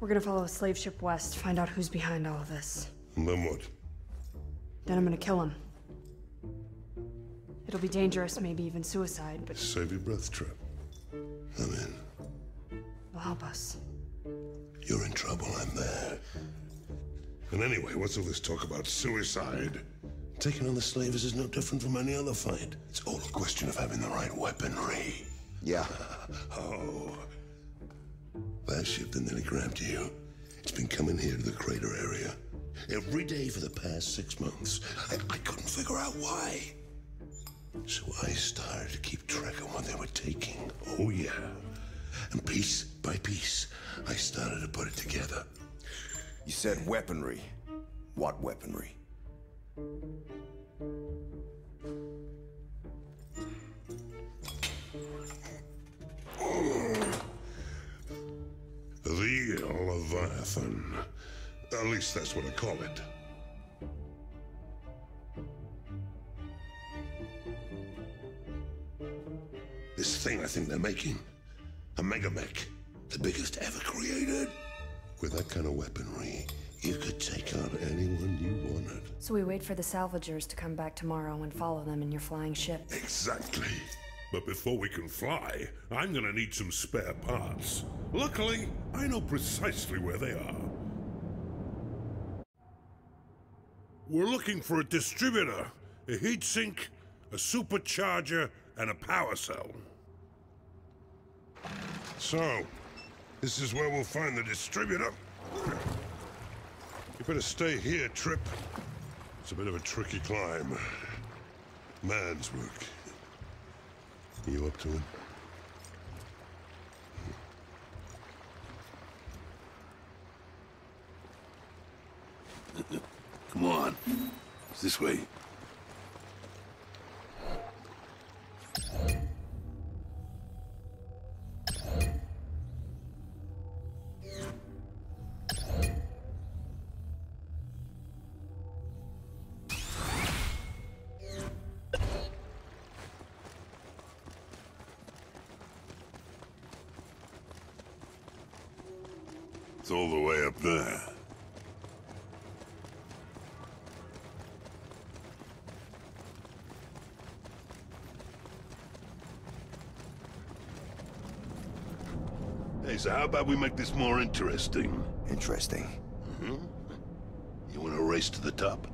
We're gonna follow a slave ship west, find out who's behind all of this. And then what? Then I'm gonna kill him. It'll be dangerous, maybe even suicide, but Save your breath, Trip. I'm in. it'll help us. You're in trouble, I'm there. And anyway, what's all this talk about suicide? Taking on the slavers is no different from any other fight. It's all a question of having the right weaponry. Yeah. Oh. That ship that nearly grabbed you, it's been coming here to the crater area. Every day for the past six months. I, I couldn't figure out why. So I started to keep track of what they were taking. Oh, yeah. And piece by piece, I started to put it together. You said weaponry. What weaponry? Leviathan. At least that's what I call it. This thing I think they're making. A megamech. The biggest ever created. With that kind of weaponry, you could take out anyone you wanted. So we wait for the salvagers to come back tomorrow and follow them in your flying ship. Exactly. But before we can fly, I'm gonna need some spare parts. Luckily, I know precisely where they are. We're looking for a distributor, a heatsink, a supercharger, and a power cell. So, this is where we'll find the distributor. You better stay here, Trip. It's a bit of a tricky climb. Man's work. You up to it? Come on. It's this way. It's all the way up there. Hey, so how about we make this more interesting? Interesting. Mm-hmm. You want to race to the top?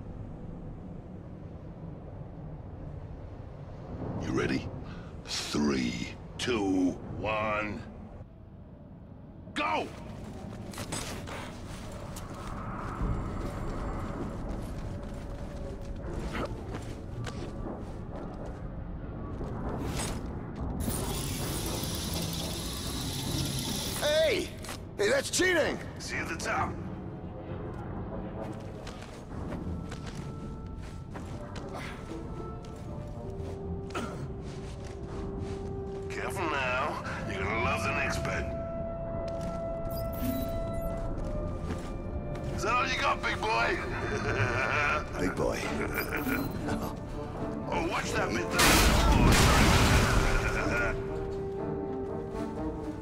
All you got, big boy? Big boy. oh, watch that. Oh,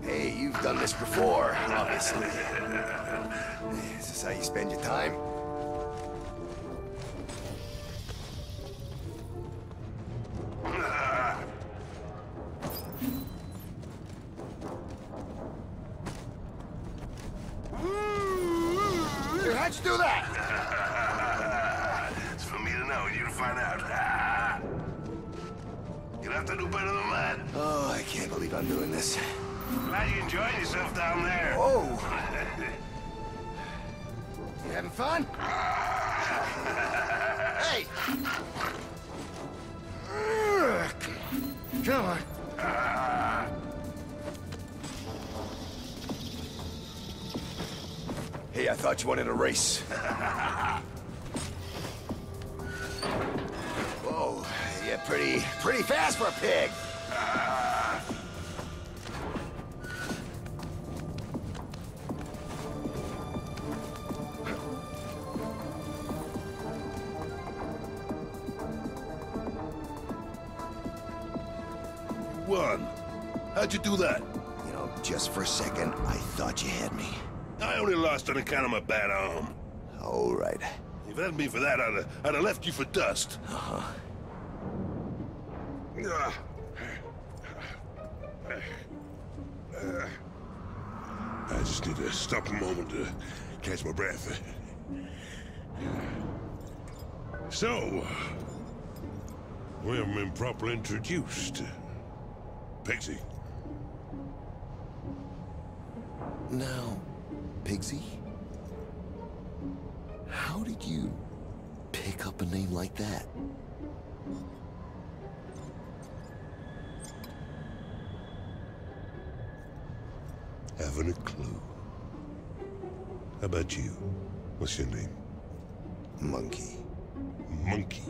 Hey, you've done this before, obviously. Is this how you spend your time? Come on. Hey, I thought you wanted a race. Whoa, you're pretty, pretty fast for a pig. Do that? You know, just for a second, I thought you had me. I only lost on account of my bad arm. All right. If it hadn't been for that, I'd have, I'd have left you for dust. Uh-huh. I just need to stop a moment to catch my breath. So, we haven't been properly introduced. Pigsy, Now, Pigsy, how did you pick up a name like that? haven't a clue. How about you? What's your name? Monkey. Monkey.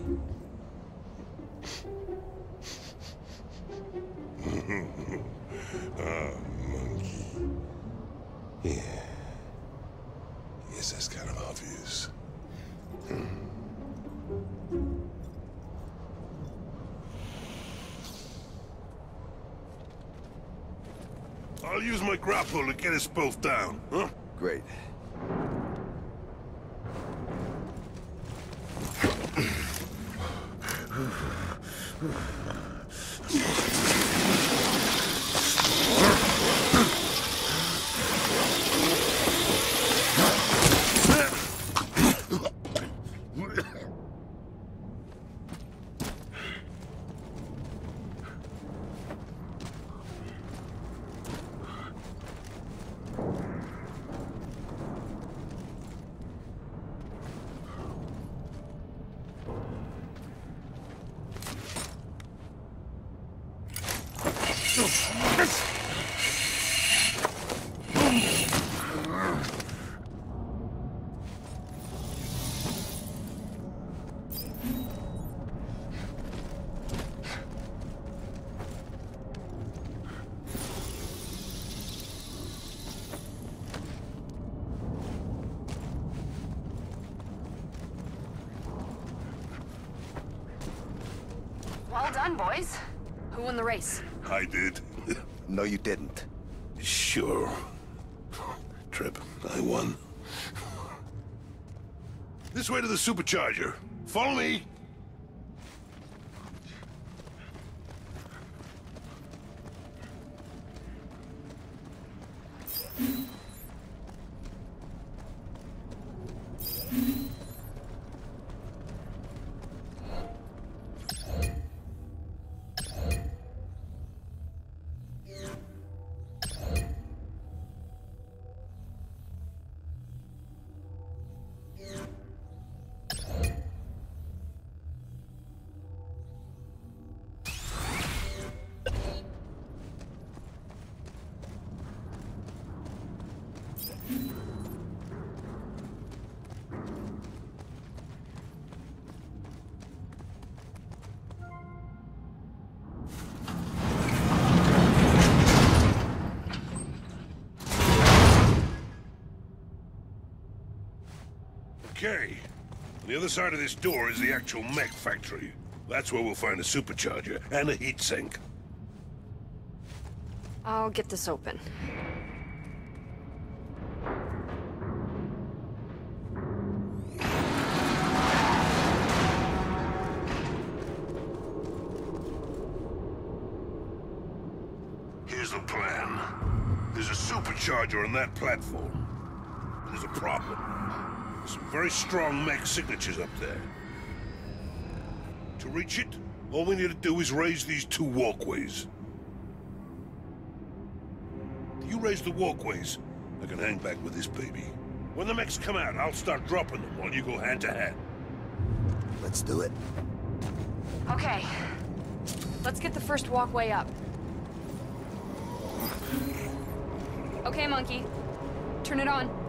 Get us both down, huh? Great. Well done, boys. Who won the race? I did. No, you didn't. Sure. Trip, I won. This way to the supercharger. Follow me. Other side of this door is the actual mech factory. That's where we'll find a supercharger and a heat sink. I'll get this open. Here's the plan. There's a supercharger on that platform. There's a problem. Some very strong mech signatures up there. To reach it, all we need to do is raise these two walkways. You raise the walkways, I can hang back with this baby. When the mechs come out, I'll start dropping them while you go hand to hand. Let's do it. Okay. Let's get the first walkway up. Okay, monkey. Turn it on.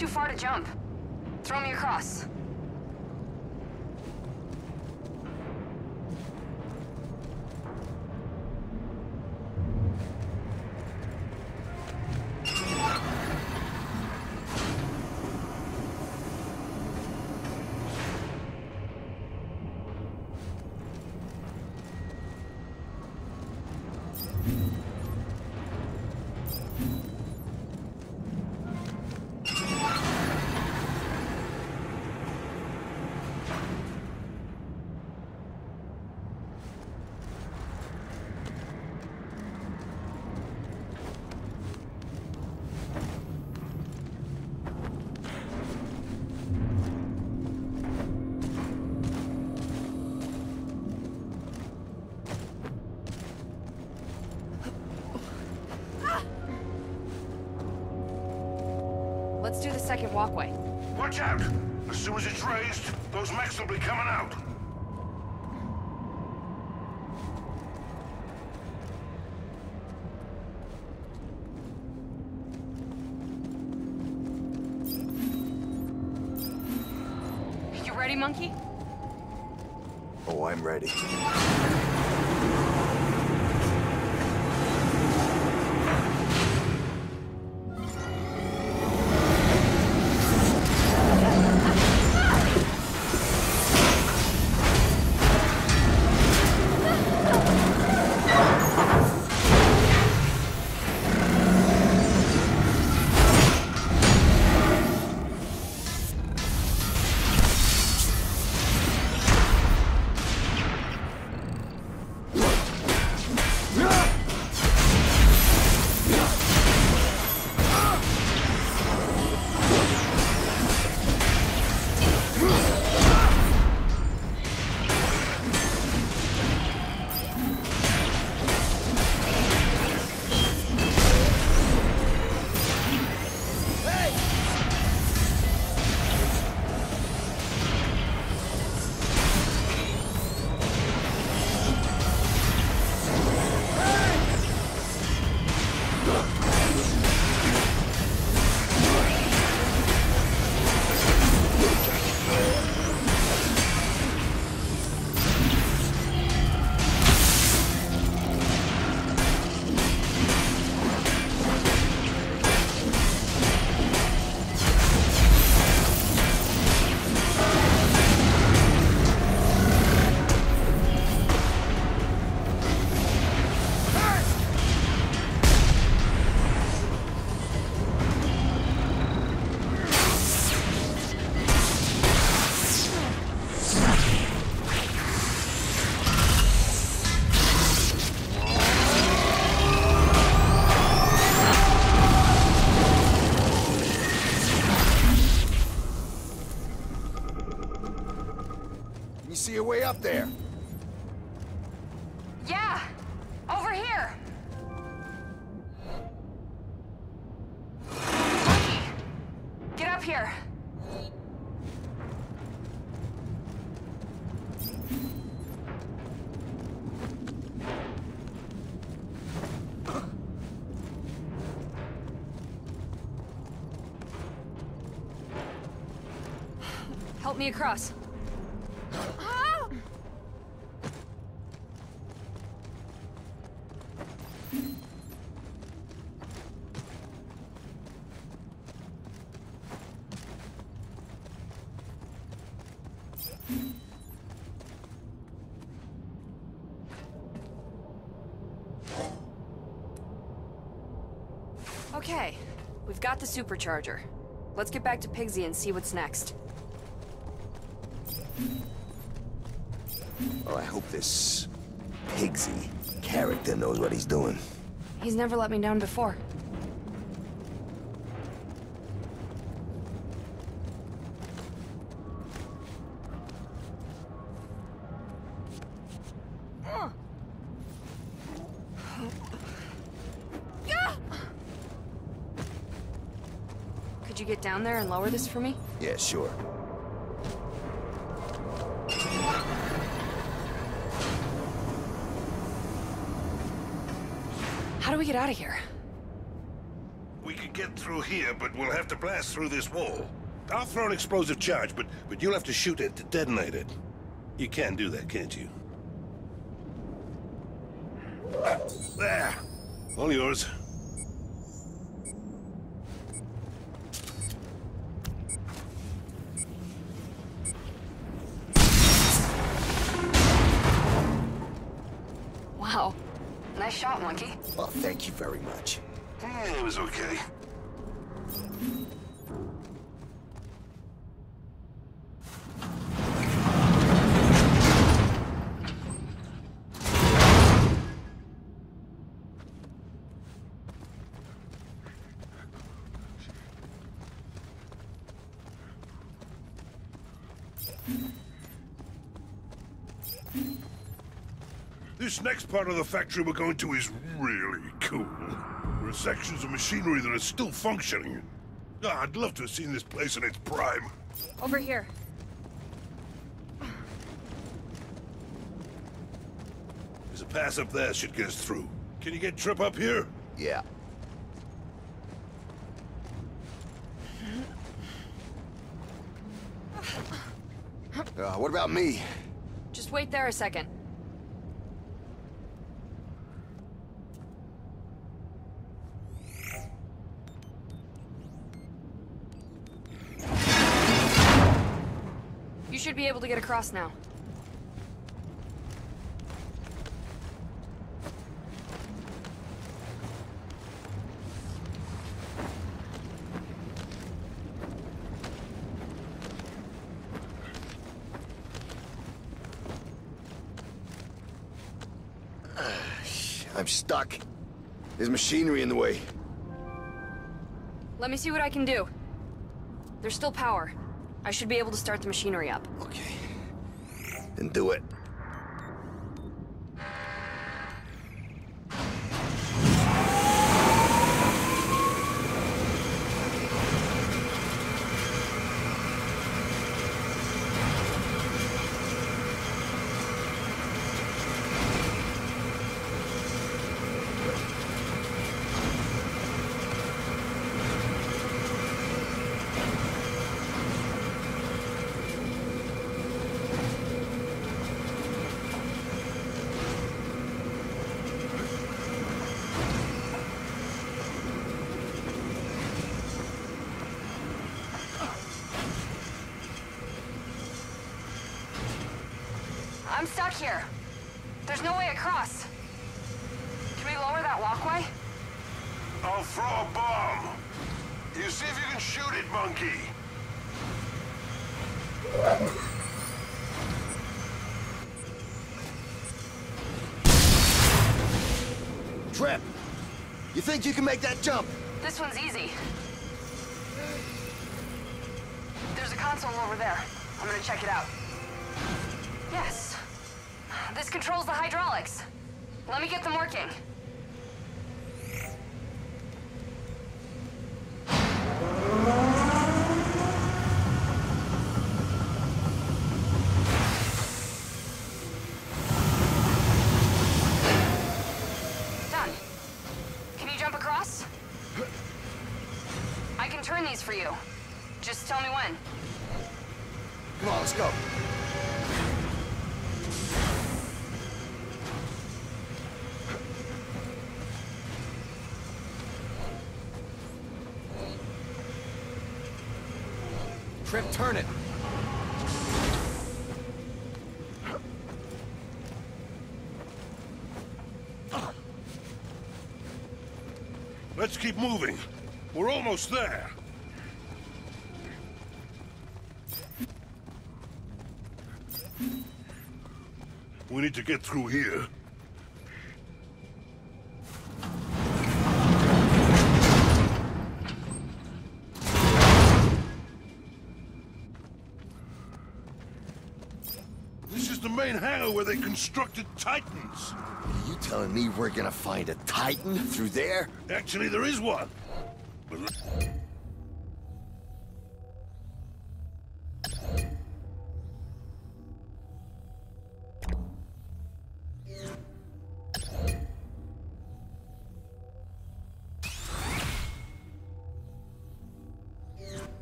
Too far to jump. Throw me across. Let's do the second walkway. Watch out! As soon as it's raised, those mechs will be coming out. You ready, Monkey? Oh, I'm ready. Me across. Okay, we've got the supercharger. Let's get back to Pigsy and see what's next. Well, I hope this Pigsy character knows what he's doing. He's never let me down before. Could you get down there and lower this for me? Yeah, sure. We get out of here? We could get through here, but we'll have to blast through this wall. I'll throw an explosive charge, but, but you'll have to shoot it to detonate it. You can do that, can't you? There. All yours. Well, thank you very much. Eh, it was okay. This next part of the factory we're going to is really cool. There are sections of machinery that are still functioning. Oh, I'd love to have seen this place in its prime. Over here. There's a pass up there should get us through. Can you get Trip up here? Yeah. Uh, what about me? Just wait there a second. Be able to get across now. I'm stuck. There's machinery in the way. Let me see what I can do. There's still power. I should be able to start the machinery up. Okay. Then do it. I'm stuck here. There's no way across. Can we lower that walkway? I'll throw a bomb. You see if you can shoot it, monkey. Trip! You think you can make that jump? This one's easy. There's a console over there. I'm gonna check it out. Yes. This controls the hydraulics. Let me get them working. Done. Can you jump across? I can turn these for you. Just tell me when. Come on, let's go. Trip, turn it. Let's keep moving. We're almost there. We need to get through here. Where they constructed Titans. Are you telling me we're gonna find a Titan through there? Actually, there is one. But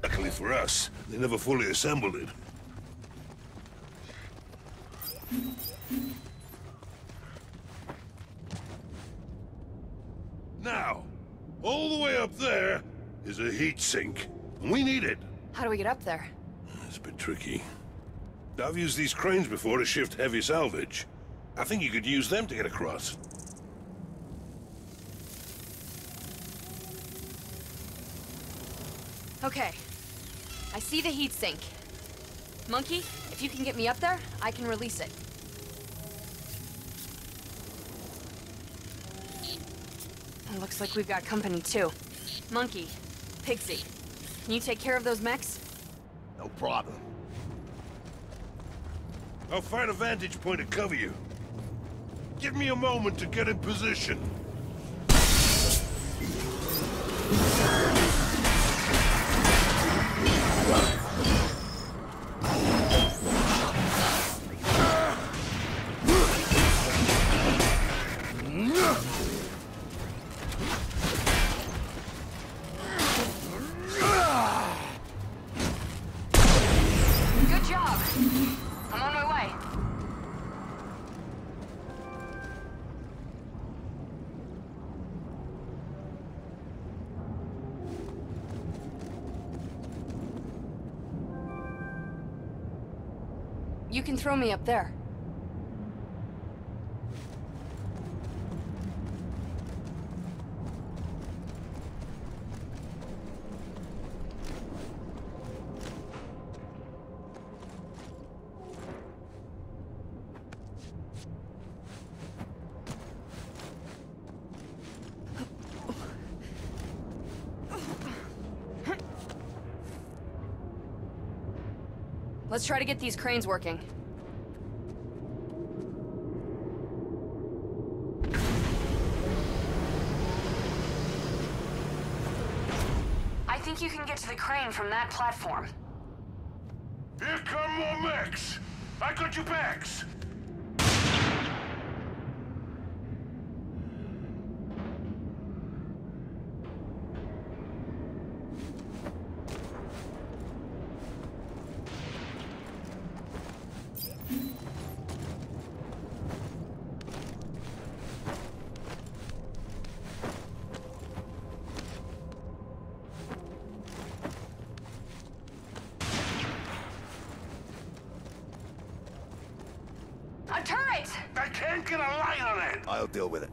Luckily for us, they never fully assembled it. Now, all the way up there is a heat sink. We need it. How do we get up there? It's a bit tricky. I've used these cranes before to shift heavy salvage. I think you could use them to get across. Okay. I see the heat sink. Monkey, if you can get me up there, I can release it. It looks like we've got company too. Monkey, Pigsy, can you take care of those mechs? No problem. I'll find a vantage point to cover you. Give me a moment to get in position. You can throw me up there. Let's try to get these cranes working. I think you can get to the crane from that platform. Here come more mechs! I got your backs! A turret! I can't a light on it! I'll deal with it.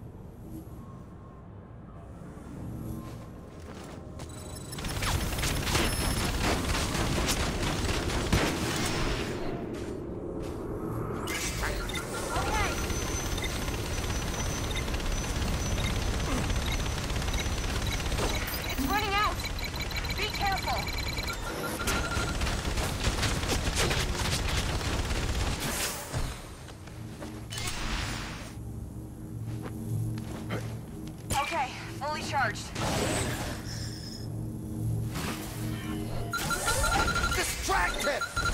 Distracted!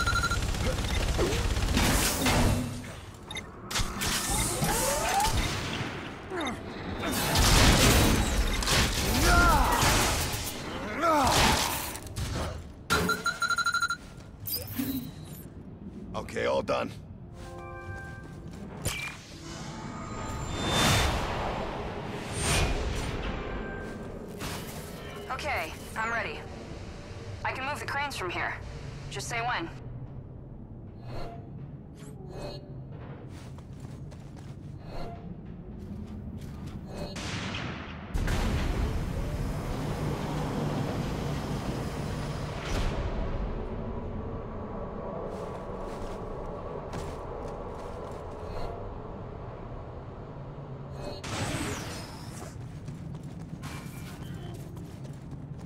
From here. Just say when.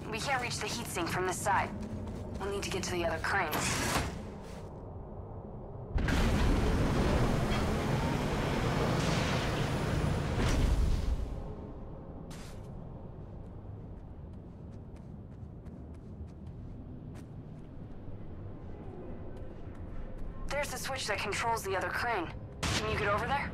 We can't reach the heat sink from this side. We'll need to get to the other cranes. There's the switch that controls the other crane. Can you get over there?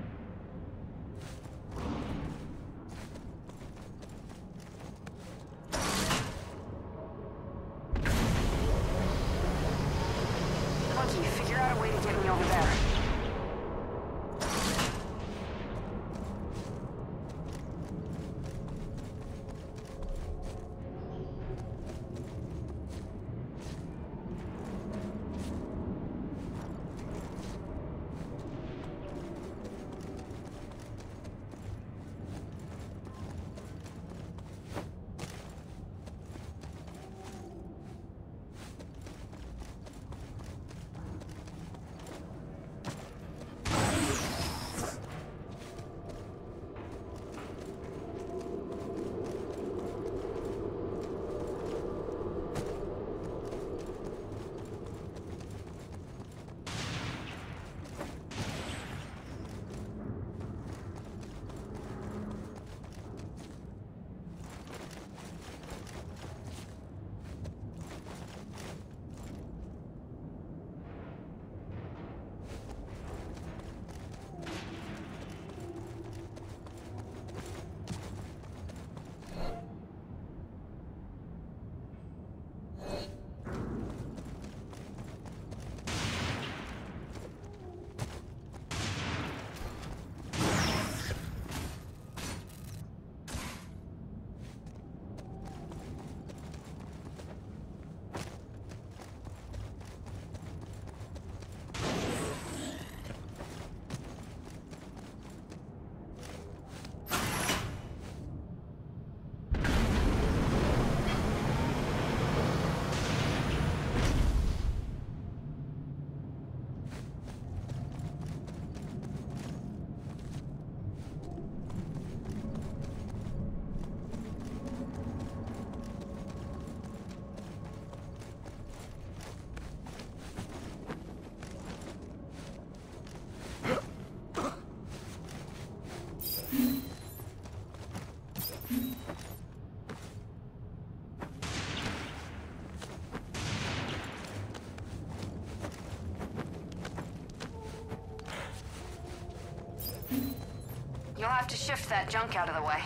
Have to shift that junk out of the way.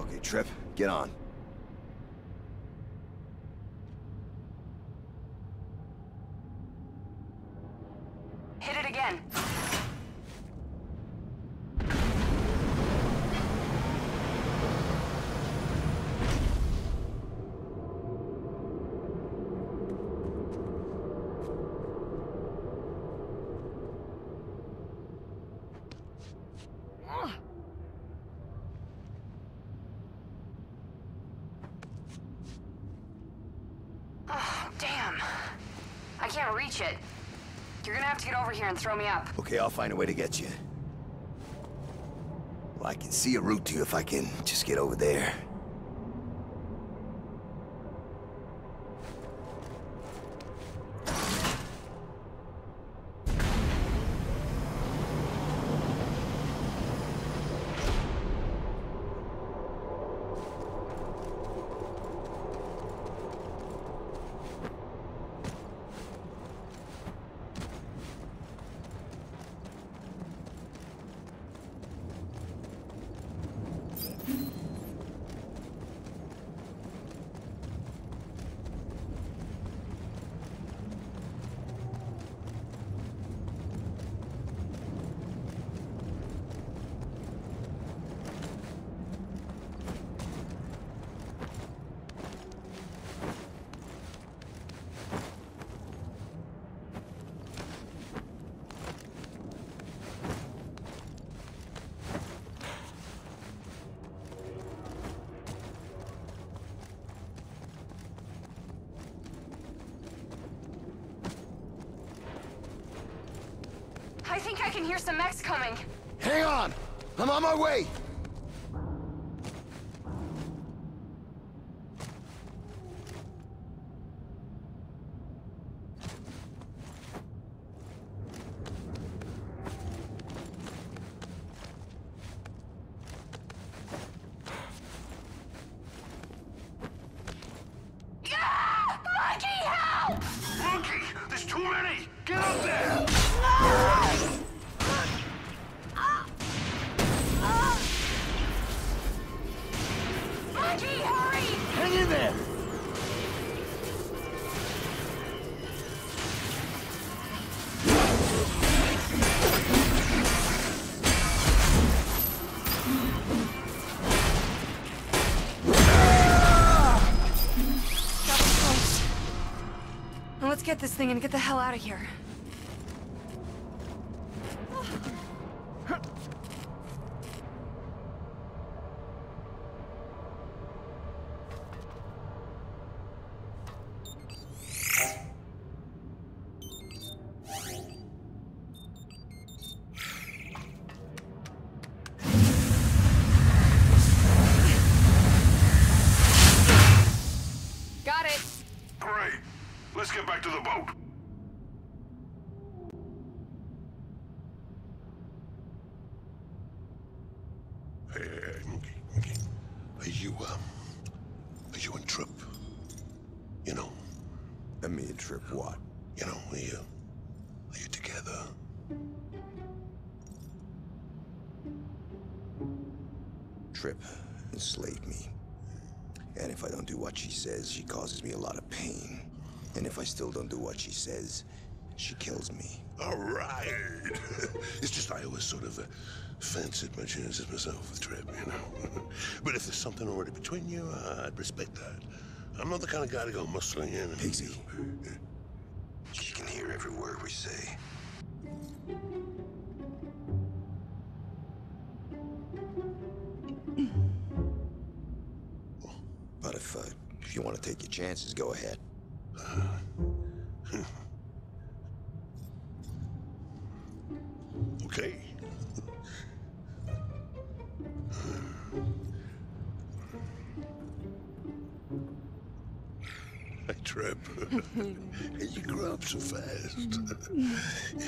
Okay, Trip, get on. Hit it again. Oh, damn. I can't reach it. You're gonna have to get over here and throw me up. Okay, I'll find a way to get you. Well, I can see a route to you if I can just get over there. I think I can hear some mechs coming. Hang on! I'm on my way! Get this thing and get the hell out of here. Do what she says, she causes me a lot of pain. And if I still don't do what she says, she kills me. All right. it's just I always sort of uh, fancied my chances myself with Trip, you know. but if there's something already between you, I'd respect that. I'm not the kind of guy to go muscling in. and- Pigsy. She can hear every word we say. Want to take your chances, go ahead. Uh-huh. Okay. I try. Trip. you grew up so fast.